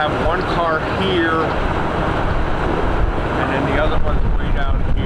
have one car here, and then the other one's way down here.